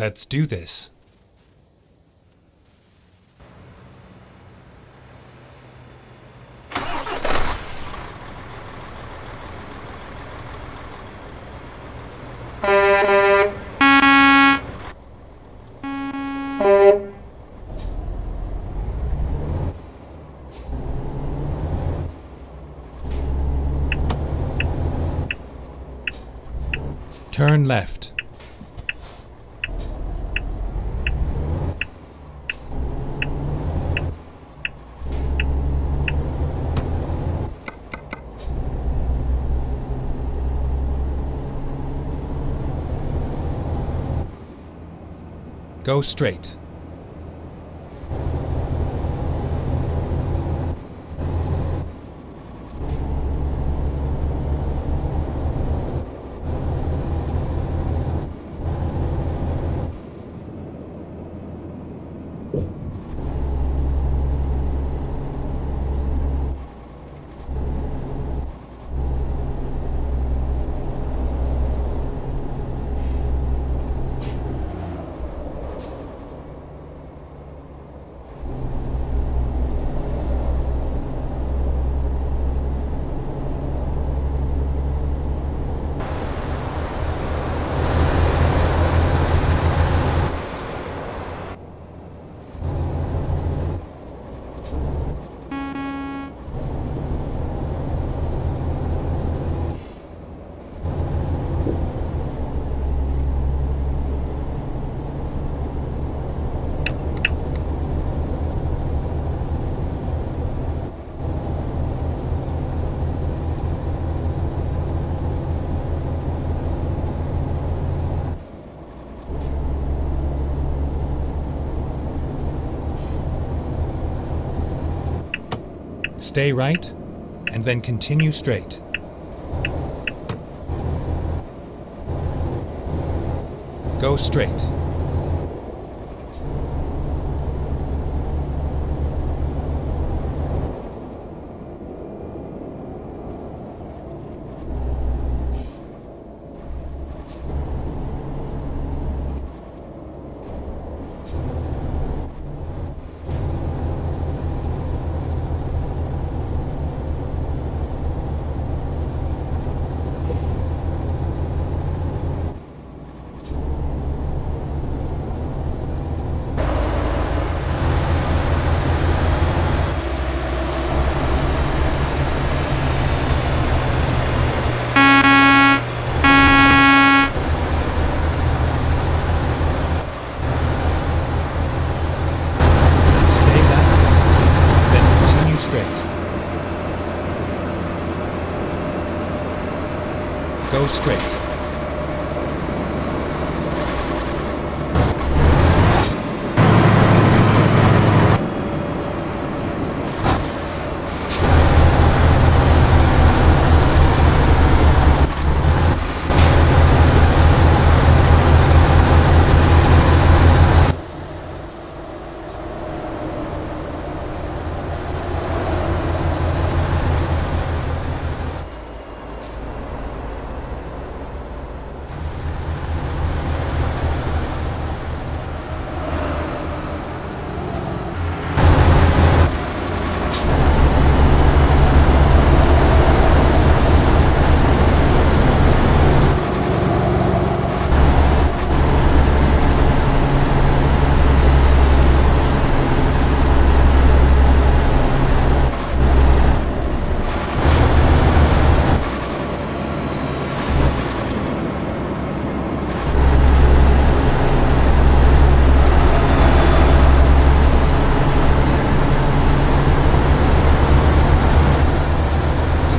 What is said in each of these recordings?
Let's do this. Turn left. Go straight. Stay right, and then continue straight. Go straight. Stay left, then continue straight. Go straight.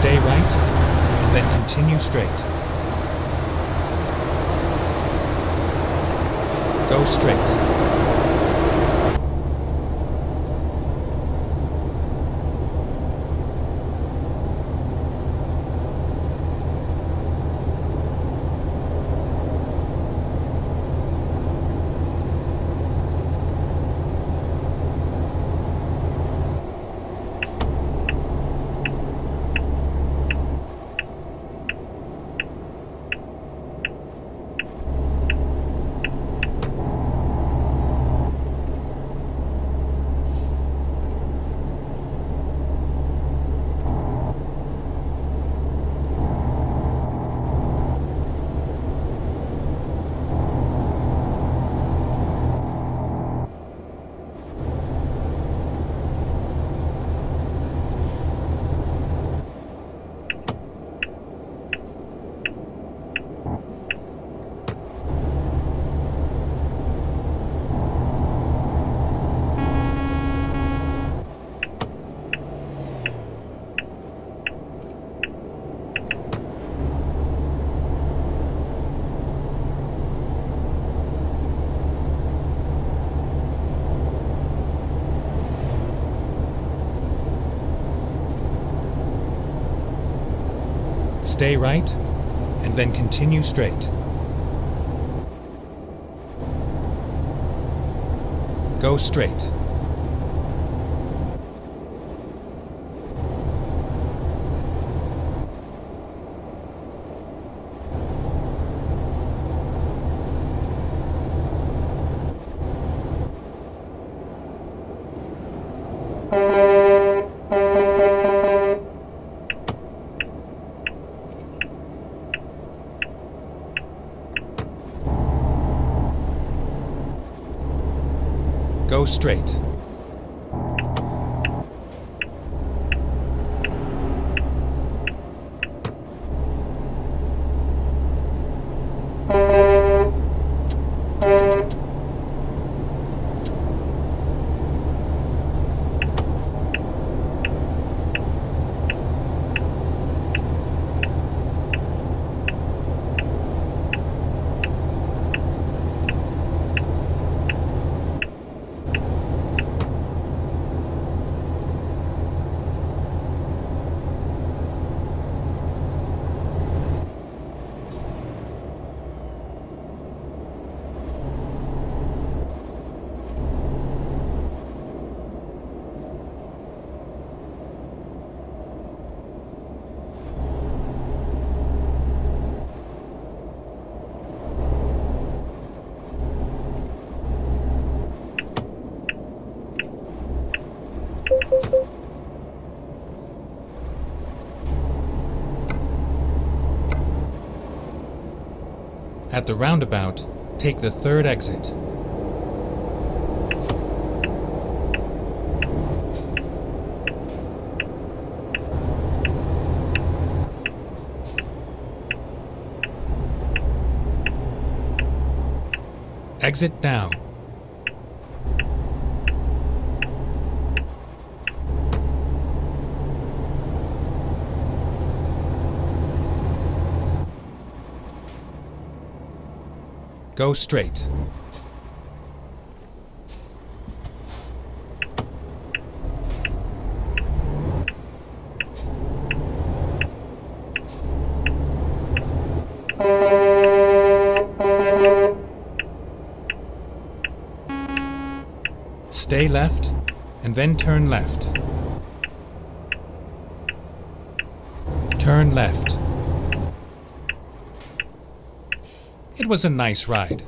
Stay right, and then continue straight. Go straight. Stay right, and then continue straight. Go straight. Go straight. At the roundabout, take the third exit. Exit now. Go straight. Stay left, and then turn left. Turn left. It was a nice ride.